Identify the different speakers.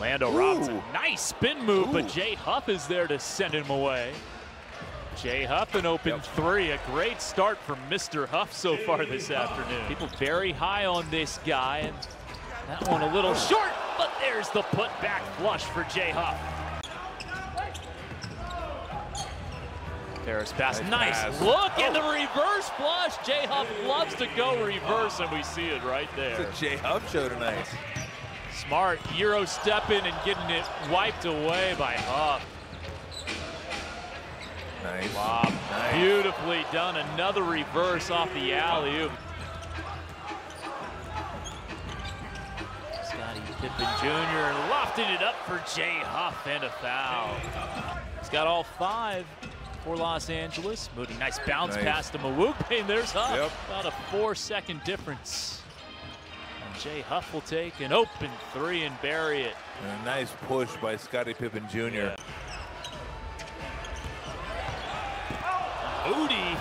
Speaker 1: Orlando Robinson, nice spin move, Ooh. but Jay Huff is there to send him away. Jay Huff an open yep. three. A great start from Mr. Huff so far this afternoon. People very high on this guy. And that one a little short, but there's the put-back flush for Jay Huff. Paris Bass, nice, nice. look oh. the reverse flush. Jay Huff loves to go reverse, and we see it right there.
Speaker 2: It's a Jay Huff show tonight.
Speaker 1: Smart Euro stepping and getting it wiped away by Huff.
Speaker 2: Nice.
Speaker 1: Wow. Nice. Beautifully done. Another reverse off the alley-oop. Scotty Pippen Jr. lofting it up for Jay Huff and a foul. He's got all five for Los Angeles. Moody, nice bounce nice. pass to Mawupe, and there's Huff. Yep. About a four-second difference. Jay Huff will take an open three and bury it.
Speaker 2: And a nice push by Scotty Pippen Jr. Yeah.
Speaker 1: Moody